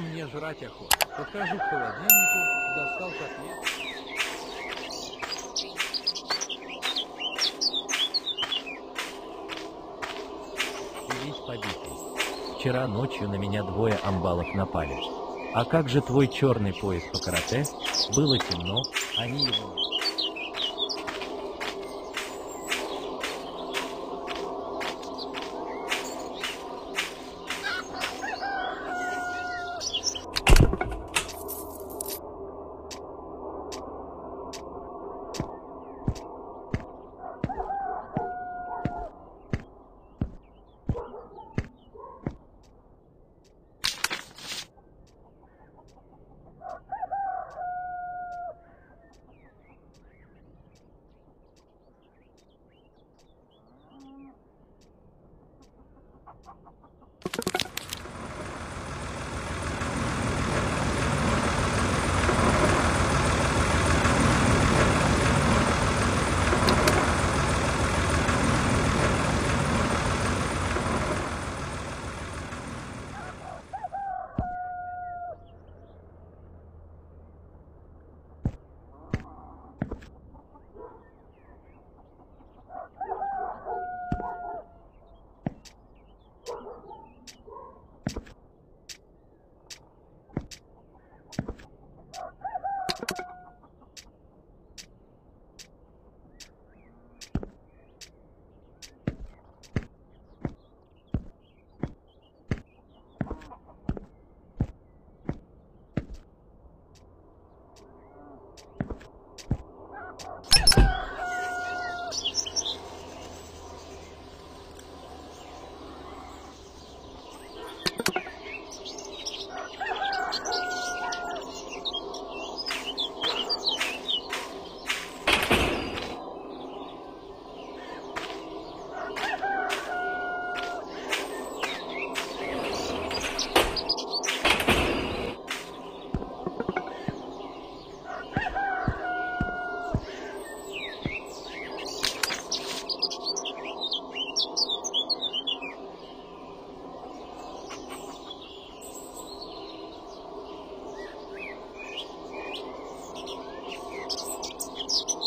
Мне жрать охота. Подхожу к холодильнику, достал котлет. Весь побитый. Вчера ночью на меня двое амбалов напали. А как же твой черный пояс по карате? Было темно, они его...